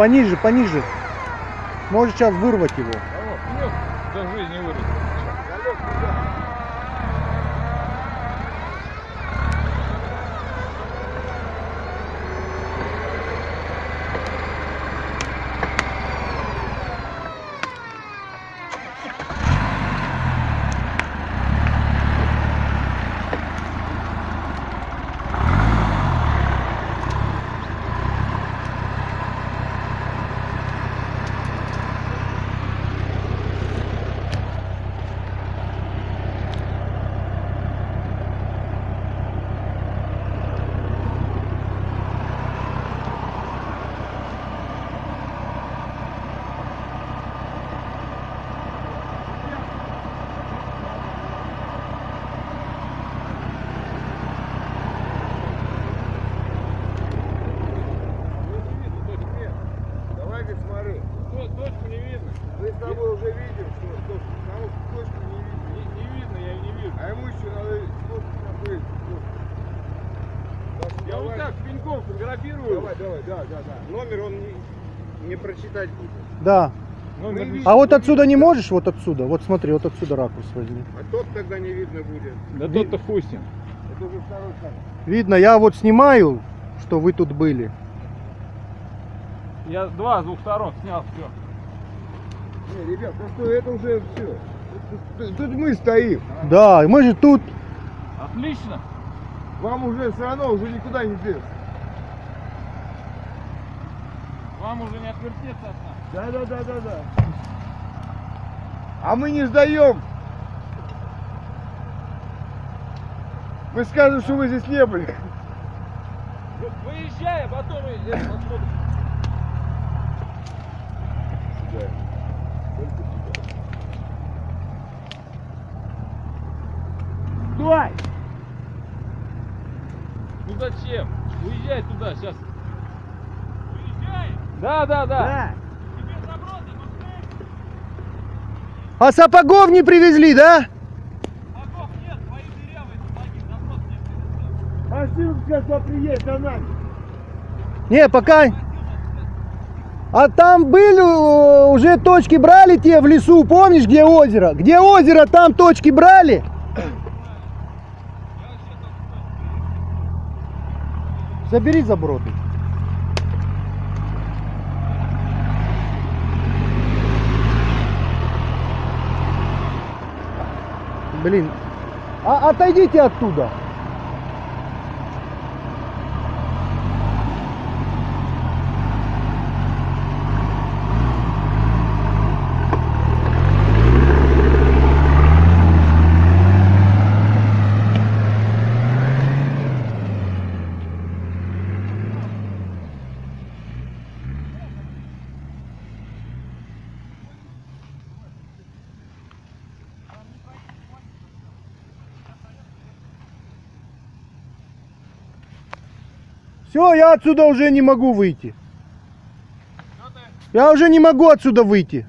Пониже, пониже. Может сейчас вырвать его. А вот, нет, до жизни вырос. Давайте смотри. Точку не видно. Мы с тобой уже видим, что, что тому точку не видно. Не, не видно, я не вижу. А ему еще надо точку накрыть. Так что Я вот давай, так пеньком фотографирую. Давай, давай, да, да, да. Номер он не, не прочитать будет. Да. Номер не- А вот отсюда не можешь? Вот отсюда. Вот смотри, вот отсюда ракурс возьми. А тот тогда не видно будет. Да тот-то хуй с ним. Это уже второй шаг. Видно, я вот снимаю, что вы тут были. Я два с двух сторон снял все. Не, ребят, что, это уже все. Тут, тут мы стоим. Да, и мы же тут. Отлично. Вам уже все равно уже никуда не деться. Вам уже не отвертеться от нас. Да, да, да, да, да. А мы не сдаем. Вы скажете, что вы здесь не были. Вы- Выезжай, а потом это посмотрим. Стой! Ну зачем? Уезжай туда, сейчас. Да, да, да. А сапогов не привезли, да? Сапогов нет, твои дырявые сапоги, заброс не привезли. Машину сейчас приедет за нами. Не, пока. А там были э, уже точки брали те в лесу, помнишь, где озеро? Где озеро, там точки брали? Забери заброды. Блин, а отойдите оттуда. Все, я отсюда уже не могу выйти. Я уже не могу отсюда выйти.